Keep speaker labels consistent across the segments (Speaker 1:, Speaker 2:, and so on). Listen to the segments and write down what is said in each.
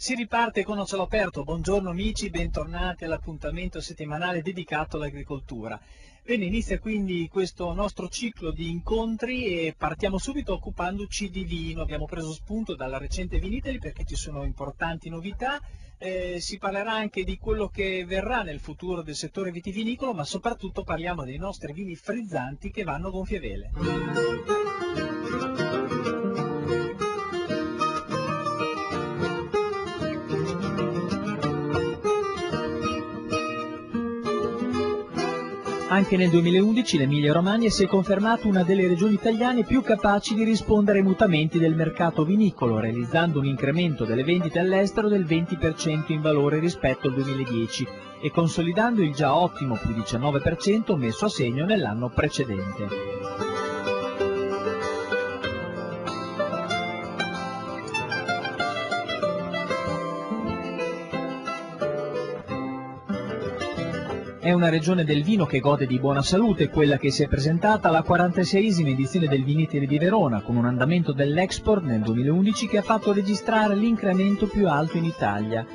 Speaker 1: Si riparte con Ocello Aperto, buongiorno amici, bentornati all'appuntamento settimanale dedicato all'agricoltura. Bene, inizia quindi questo nostro ciclo di incontri e partiamo subito occupandoci di vino. Abbiamo preso spunto dalla recente Viniteli perché ci sono importanti novità. Eh, si parlerà anche di quello che verrà nel futuro del settore vitivinicolo, ma soprattutto parliamo dei nostri vini frizzanti che vanno a gonfie vele. Anche nel 2011 l'Emilia Romagna si è confermata una delle regioni italiane più capaci di rispondere ai mutamenti del mercato vinicolo, realizzando un incremento delle vendite all'estero del 20% in valore rispetto al 2010 e consolidando il già ottimo più 19% messo a segno nell'anno precedente. È una regione del vino che gode di buona salute, quella che si è presentata alla 46esima edizione del Viniteri di Verona, con un andamento dell'export nel 2011 che ha fatto registrare l'incremento più alto in Italia.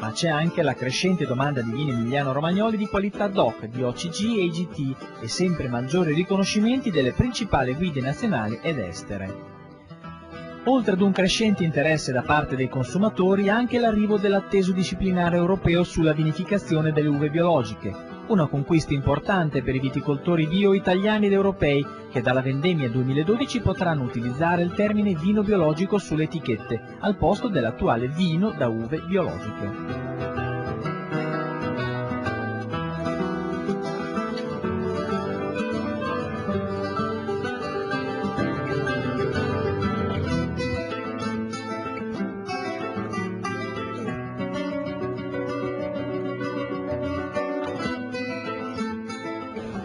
Speaker 1: Ma c'è anche la crescente domanda di vini emiliano-romagnoli di qualità DOC, di OCG e IGT e sempre maggiori riconoscimenti delle principali guide nazionali ed estere. Oltre ad un crescente interesse da parte dei consumatori, anche l'arrivo dell'atteso disciplinare europeo sulla vinificazione delle uve biologiche, una conquista importante per i viticoltori bio italiani ed europei che dalla vendemmia 2012 potranno utilizzare il termine vino biologico sulle etichette al posto dell'attuale vino da uve biologiche.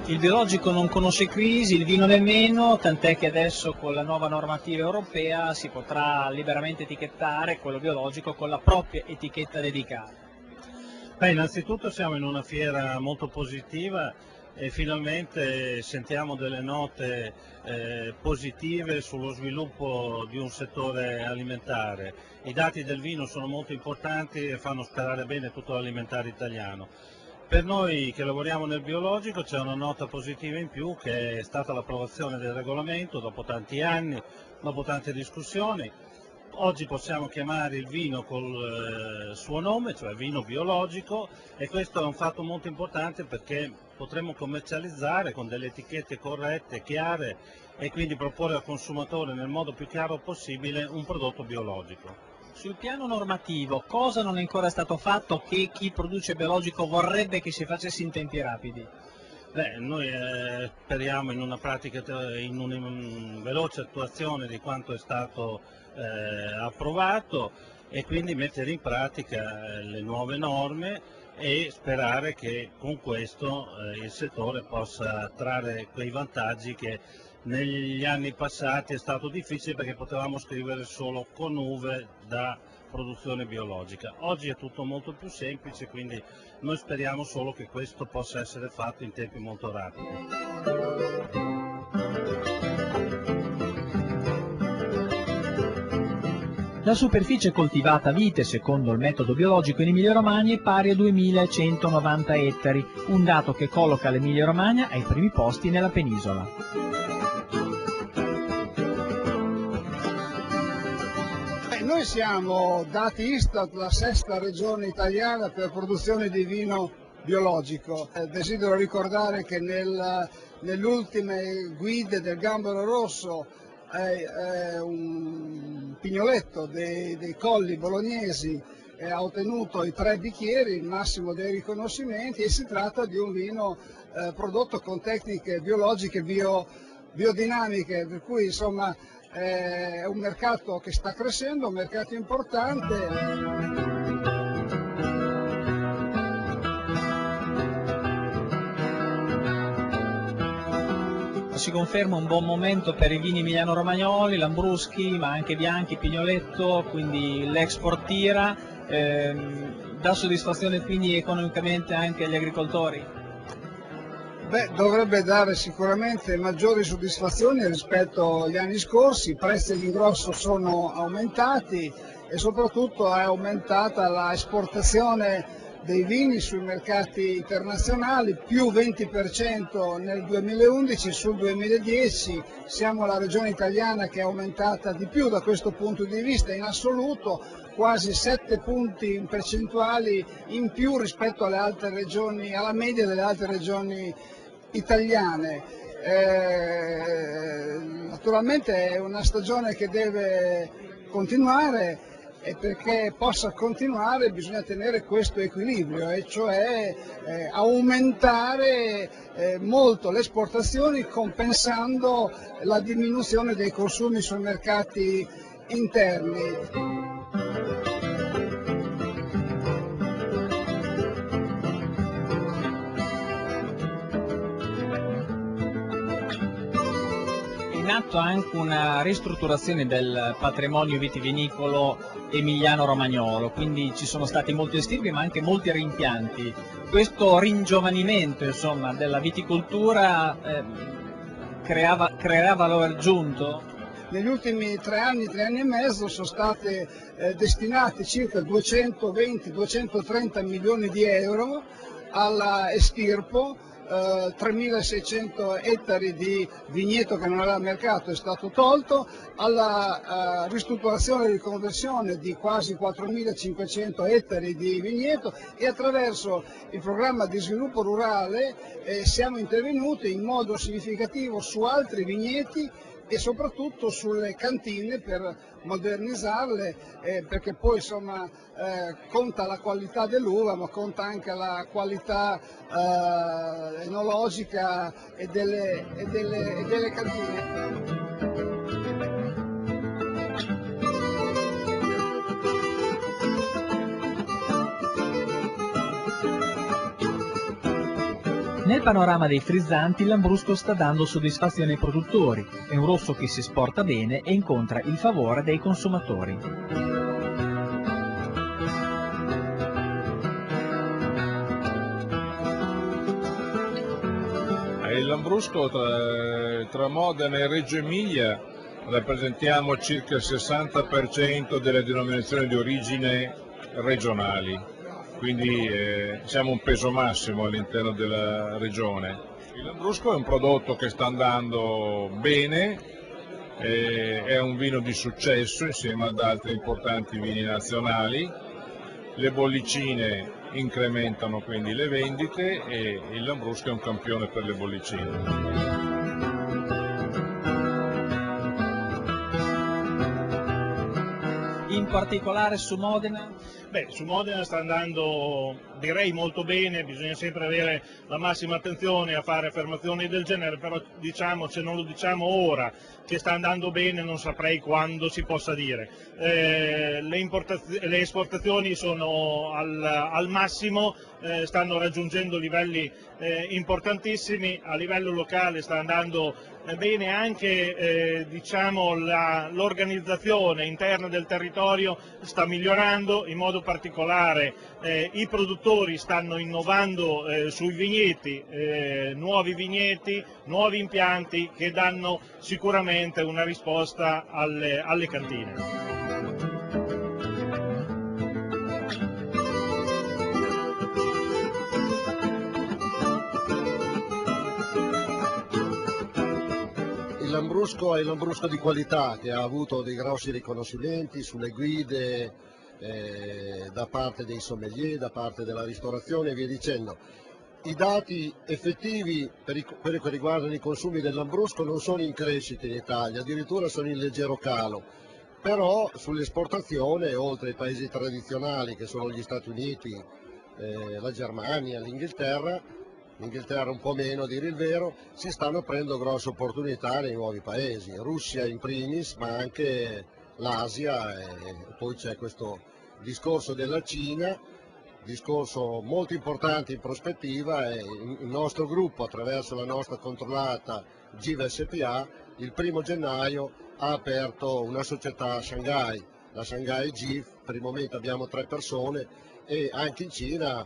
Speaker 1: Il biologico non conosce crisi, il vino nemmeno, tant'è che adesso con la nuova normativa europea si potrà liberamente etichettare quello biologico con la propria etichetta dedicata.
Speaker 2: Beh, innanzitutto siamo in una fiera molto positiva e finalmente sentiamo delle note eh, positive sullo sviluppo di un settore alimentare. I dati del vino sono molto importanti e fanno sperare bene tutto l'alimentare italiano. Per noi che lavoriamo nel biologico c'è una nota positiva in più che è stata l'approvazione del regolamento dopo tanti anni, dopo tante discussioni. Oggi possiamo chiamare il vino col eh, suo nome, cioè vino biologico e questo è un fatto molto importante perché potremo commercializzare con delle etichette corrette, chiare e quindi proporre al consumatore nel modo più chiaro possibile un prodotto biologico.
Speaker 1: Sul piano normativo, cosa non è ancora stato fatto che chi produce biologico vorrebbe che si facesse in tempi rapidi?
Speaker 2: Beh, noi eh, speriamo in una pratica, in una veloce attuazione di quanto è stato eh, approvato e quindi mettere in pratica eh, le nuove norme e sperare che con questo eh, il settore possa trarre quei vantaggi che negli anni passati è stato difficile perché potevamo scrivere solo con uve da produzione biologica. Oggi è tutto molto più semplice, quindi noi speriamo solo che questo possa essere fatto in tempi molto rapidi.
Speaker 1: La superficie coltivata a vite secondo il metodo biologico in Emilia-Romagna è pari a 2190 ettari, un dato che colloca l'Emilia-Romagna ai primi posti nella penisola.
Speaker 3: Noi siamo, dati Istat, la sesta regione italiana per produzione di vino biologico. Eh, desidero ricordare che nel, nelle ultime guide del Gambero Rosso è, è un pignoletto dei, dei colli bolognesi eh, ha ottenuto i tre bicchieri, il massimo dei riconoscimenti e si tratta di un vino eh, prodotto con tecniche biologiche bio, biodinamiche, per cui insomma è un mercato che sta crescendo, un mercato importante.
Speaker 1: si conferma un buon momento per i vini emiliano-romagnoli, lambruschi, ma anche bianchi, pignoletto, quindi l'export tira, ehm, dà soddisfazione quindi economicamente anche agli agricoltori?
Speaker 3: Beh, dovrebbe dare sicuramente maggiori soddisfazioni rispetto agli anni scorsi, i prezzi all'ingrosso sono aumentati e soprattutto è aumentata l'esportazione dei vini sui mercati internazionali, più 20% nel 2011 sul 2010, siamo la regione italiana che è aumentata di più da questo punto di vista in assoluto, quasi 7 punti percentuali in più rispetto alle altre regioni, alla media delle altre regioni italiane. Eh, naturalmente è una stagione che deve continuare e perché possa continuare bisogna tenere questo equilibrio, e cioè eh, aumentare eh, molto le esportazioni compensando la diminuzione dei consumi sui mercati interni.
Speaker 1: Atto anche una ristrutturazione del patrimonio vitivinicolo emiliano-romagnolo, quindi ci sono stati molti estirpi ma anche molti rimpianti. Questo ringiovanimento insomma, della viticoltura eh, creava, valore aggiunto?
Speaker 3: Negli ultimi tre anni, tre anni e mezzo sono state eh, destinate circa 220-230 milioni di euro alla estirpo 3.600 eh, ettari di vigneto che non aveva mercato è stato tolto, alla uh, ristrutturazione e riconversione di quasi 4.500 ettari di vigneto e attraverso il programma di sviluppo rurale eh, siamo intervenuti in modo significativo su altri vigneti e soprattutto sulle cantine per modernizzarle eh, perché poi insomma eh, conta la qualità dell'uva ma conta anche la qualità eh, enologica e delle, e delle, e delle cantine.
Speaker 1: Nel panorama dei frizzanti Lambrusco sta dando soddisfazione ai produttori, è un rosso che si esporta bene e incontra il favore dei consumatori.
Speaker 4: Il Lambrusco tra, tra Modena e Reggio Emilia rappresentiamo circa il 60% delle denominazioni di origine regionali quindi eh, siamo un peso massimo all'interno della regione. Il Lambrusco è un prodotto che sta andando bene, eh, è un vino di successo insieme ad altri importanti vini nazionali, le bollicine incrementano quindi le vendite e il Lambrusco è un campione per le bollicine.
Speaker 1: in particolare su Modena?
Speaker 5: Beh, su Modena sta andando direi molto bene, bisogna sempre avere la massima attenzione a fare affermazioni del genere, però diciamo, se non lo diciamo ora che sta andando bene non saprei quando si possa dire. Eh, le, le, esportazioni sono al, al massimo, eh, stanno raggiungendo livelli eh, importantissimi, a livello locale sta andando eh, bene anche eh, diciamo, l'organizzazione interna del territorio sta migliorando, in modo particolare eh, i produttori stanno innovando eh, sui vigneti, eh, nuovi vigneti, nuovi impianti che danno sicuramente una risposta alle, alle cantine.
Speaker 6: Lambrusco è il Lambrusco di qualità che ha avuto dei grossi riconoscimenti sulle guide eh, da parte dei sommelier, da parte della ristorazione e via dicendo. I dati effettivi per i, quelli che riguardano i consumi del Lambrusco non sono in crescita in Italia, addirittura sono in leggero calo, però sull'esportazione, oltre ai paesi tradizionali che sono gli Stati Uniti, eh, la Germania, l'Inghilterra, l'Inghilterra un po' meno a dire il vero, si stanno prendendo grosse opportunità nei nuovi paesi, Russia in primis, ma anche l'Asia poi c'è questo discorso della Cina, discorso molto importante in prospettiva e il nostro gruppo attraverso la nostra controllata GVSPA il primo gennaio ha aperto una società a Shanghai, la Shanghai GIF, per il momento abbiamo tre persone e anche in Cina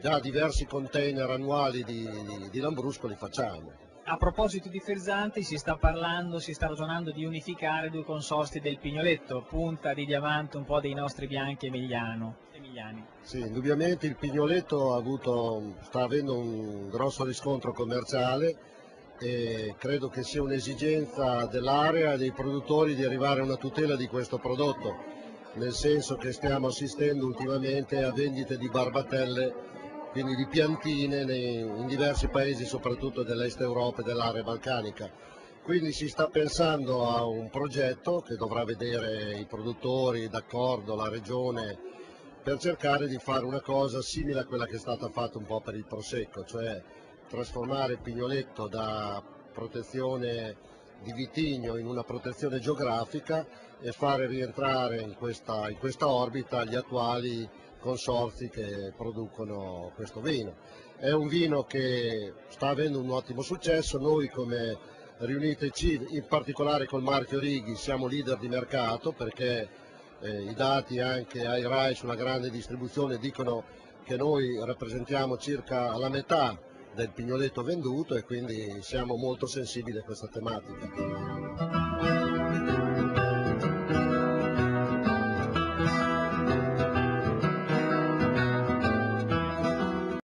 Speaker 6: già diversi container annuali di, di, di Lambrusco li facciamo.
Speaker 1: A proposito di frizzanti si sta parlando, si sta ragionando di unificare due consorsti del Pignoletto, punta di diamante un po' dei nostri bianchi emiliano, emiliani.
Speaker 6: Sì, indubbiamente il Pignoletto avuto, sta avendo un grosso riscontro commerciale e credo che sia un'esigenza dell'area e dei produttori di arrivare a una tutela di questo prodotto, nel senso che stiamo assistendo ultimamente a vendite di barbatelle quindi di piantine in diversi paesi soprattutto dell'est Europa e dell'area balcanica. Quindi si sta pensando a un progetto che dovrà vedere i produttori d'accordo, la regione, per cercare di fare una cosa simile a quella che è stata fatta un po' per il Prosecco, cioè trasformare il pignoletto da protezione di vitigno in una protezione geografica e fare rientrare in questa, in questa orbita gli attuali consorzi che producono questo vino. È un vino che sta avendo un ottimo successo, noi come Riunite C, in particolare col marchio Righi, siamo leader di mercato perché eh, i dati anche ai RAI sulla grande distribuzione dicono che noi rappresentiamo circa la metà del pignoletto venduto e quindi siamo molto sensibili a questa tematica.